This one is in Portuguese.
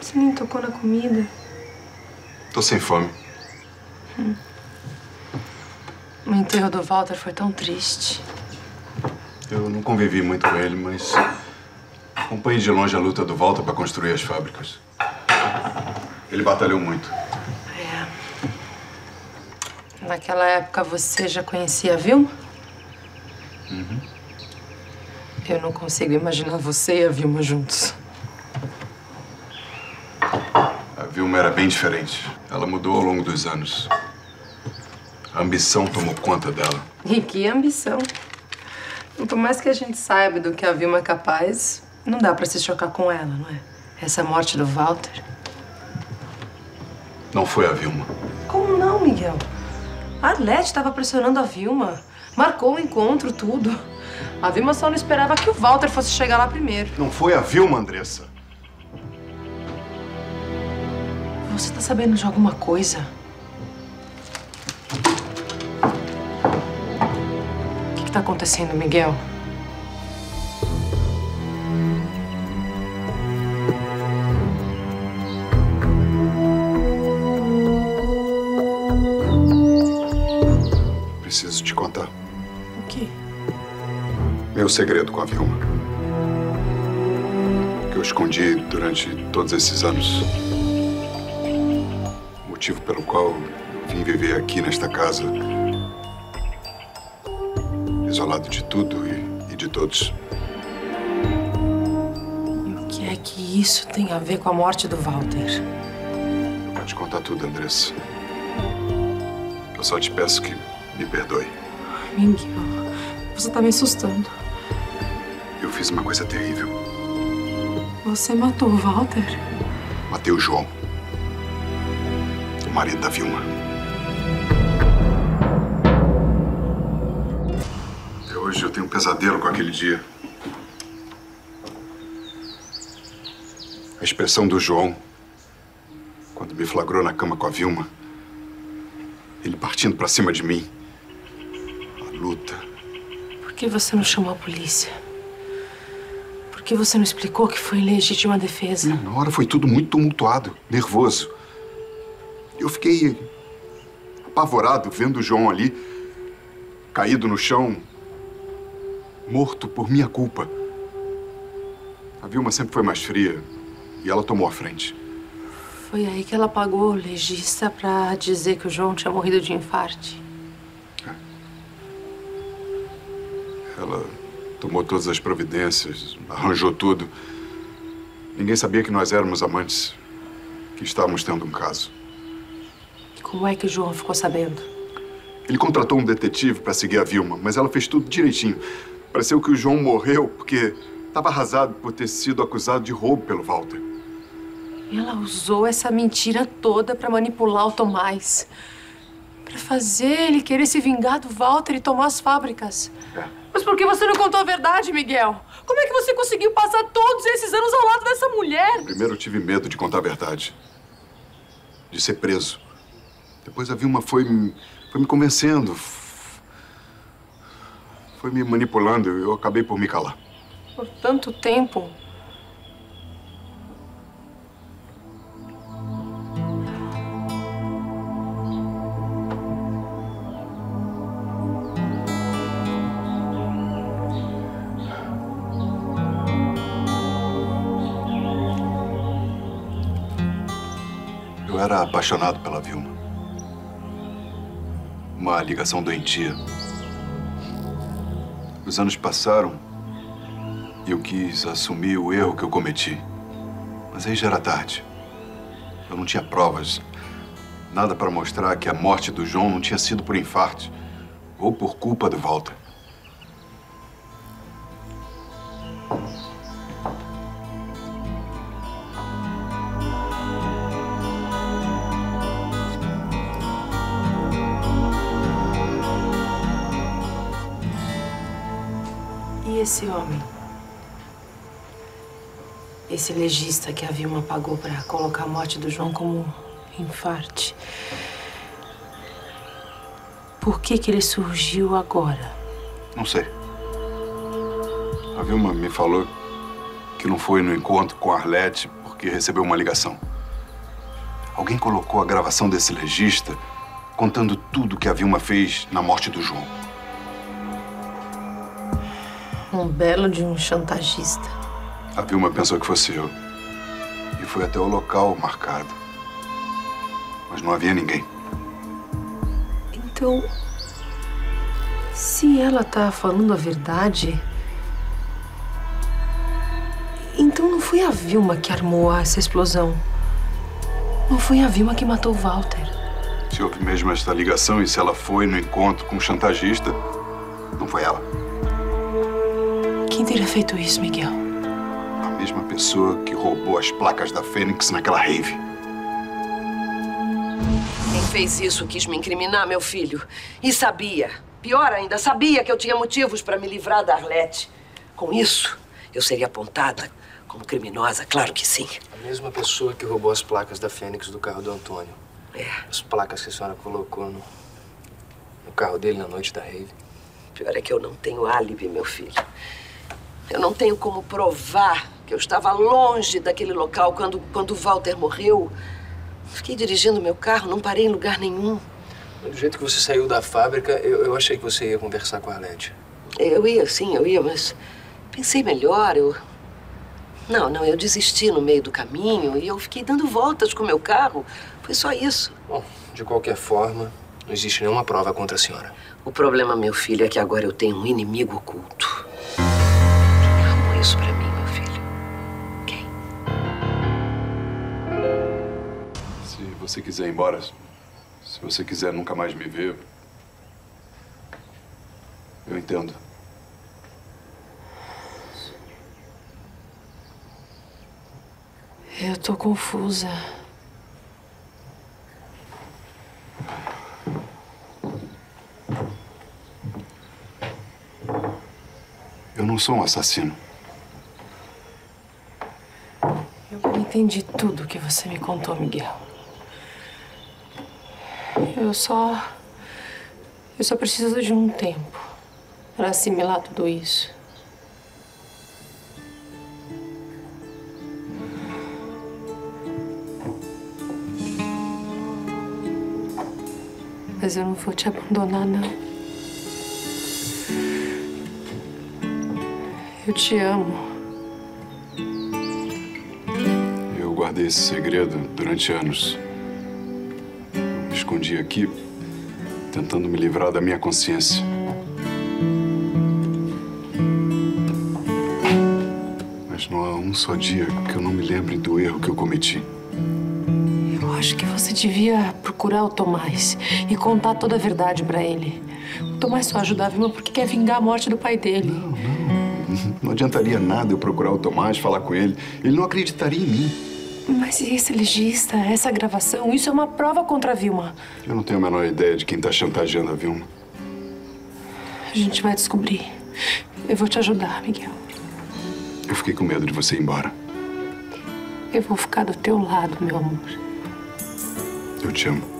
Você nem tocou na comida. Tô sem fome. O enterro do Walter foi tão triste. Eu não convivi muito com ele, mas acompanhei de longe a luta do Walter para construir as fábricas. Ele batalhou muito. É. Naquela época você já conhecia a Vilma? Eu não consigo imaginar você e a Vilma juntos. A Vilma era bem diferente. Ela mudou ao longo dos anos. A ambição tomou conta dela. E que ambição. Por mais que a gente saiba do que a Vilma é capaz, não dá pra se chocar com ela, não é? Essa morte do Walter. Não foi a Vilma. Como não, Miguel? A Arlete estava pressionando a Vilma. Marcou o encontro, tudo. A Vilma só não esperava que o Walter fosse chegar lá primeiro. Não foi a Vilma, Andressa. Você tá sabendo de alguma coisa? O que, que tá acontecendo, Miguel? Preciso te contar. O quê? Meu segredo com a Vilma. Que eu escondi durante todos esses anos. O motivo pelo qual eu vim viver aqui nesta casa. Isolado de tudo e, e de todos. O que é que isso tem a ver com a morte do Walter? Vou te contar tudo, Andressa. Eu só te peço que me perdoe. Miguel, você tá me assustando. Eu fiz uma coisa terrível. Você matou o Walter? Matei o João. O marido da Vilma. Até hoje eu tenho um pesadelo com aquele dia. A expressão do João, quando me flagrou na cama com a Vilma. Ele partindo pra cima de mim. A luta. Por que você não chamou a polícia? Por que você não explicou que foi legítima defesa? Na hora foi tudo muito tumultuado, nervoso. Eu fiquei apavorado vendo o João ali, caído no chão, morto por minha culpa. A Vilma sempre foi mais fria e ela tomou a frente. Foi aí que ela pagou o legista pra dizer que o João tinha morrido de infarte. Ela tomou todas as providências, arranjou tudo. Ninguém sabia que nós éramos amantes, que estávamos tendo um caso. Como é que o João ficou sabendo? Ele contratou um detetive para seguir a Vilma, mas ela fez tudo direitinho. Pareceu que o João morreu porque estava arrasado por ter sido acusado de roubo pelo Walter. Ela usou essa mentira toda pra manipular o Tomás. Pra fazer ele querer se vingar do Walter e tomar as fábricas. É. Mas por que você não contou a verdade, Miguel? Como é que você conseguiu passar todos esses anos ao lado dessa mulher? Primeiro eu tive medo de contar a verdade. De ser preso. Depois a Vilma foi, me- foi me convencendo. Foi me manipulando. Eu acabei por me calar. Por tanto tempo. Eu era apaixonado pela Vilma. Uma ligação doentia. Os anos passaram e eu quis assumir o erro que eu cometi. Mas aí já era tarde. Eu não tinha provas, nada para mostrar que a morte do João não tinha sido por infarte ou por culpa do Walter. Esse homem? Esse legista que a Vilma pagou pra colocar a morte do João como infarte. Por que que ele surgiu agora? Não sei. A Vilma me falou que não foi no encontro com a Arlete porque recebeu uma ligação. Alguém colocou a gravação desse legista contando tudo que a Vilma fez na morte do João. Um belo de um chantagista. A Vilma pensou que fosse eu. E foi até o local marcado. Mas não havia ninguém. Então, se ela tá falando a verdade, então não foi a Vilma que armou essa explosão. Não foi a Vilma que matou o Walter. Se houve mesmo esta ligação e se ela foi no encontro com o chantagista, não foi ela. Quem teria feito isso, Miguel? A mesma pessoa que roubou as placas da Fênix naquela rave. Quem fez isso quis me incriminar, meu filho. E sabia. Pior ainda, sabia que eu tinha motivos para me livrar da Arlete. Com isso, eu seria apontada como criminosa, claro que sim. A mesma pessoa que roubou as placas da Fênix do carro do Antônio. É. As placas que a senhora colocou no, no carro dele na noite da rave. Pior é que eu não tenho álibi, meu filho. Eu não tenho como provar que eu estava longe daquele local quando, quando o Walter morreu. Fiquei dirigindo meu carro, não parei em lugar nenhum. Do jeito que você saiu da fábrica, eu, eu achei que você ia conversar com a Arlete. Eu ia, sim, eu ia, mas pensei melhor, eu... Não, não, eu desisti no meio do caminho e eu fiquei dando voltas com o meu carro. Foi só isso. Bom, de qualquer forma, não existe nenhuma prova contra a senhora. O problema, meu filho, é que agora eu tenho um inimigo oculto. Isso pra mim, meu filho? Quem? Se você quiser ir embora, se você quiser nunca mais me ver, eu entendo. Eu tô confusa. Eu não sou um assassino. Eu entendi tudo que você me contou, Miguel. Eu só. Eu só preciso de um tempo para assimilar tudo isso. Mas eu não vou te abandonar, não. Eu te amo. Guardei esse segredo durante anos. Eu me escondi aqui, tentando me livrar da minha consciência. Mas não há um só dia que eu não me lembre do erro que eu cometi. Eu acho que você devia procurar o Tomás e contar toda a verdade pra ele. O Tomás só ajuda a Vilma porque quer vingar a morte do pai dele. Não, não. Não adiantaria nada eu procurar o Tomás, falar com ele. Ele não acreditaria em mim. Mas e esse legista, essa gravação, isso é uma prova contra a Vilma. Eu não tenho a menor ideia de quem está chantageando a Vilma. A gente vai descobrir. Eu vou te ajudar, Miguel. Eu fiquei com medo de você ir embora. Eu vou ficar do teu lado, meu amor. Eu te amo.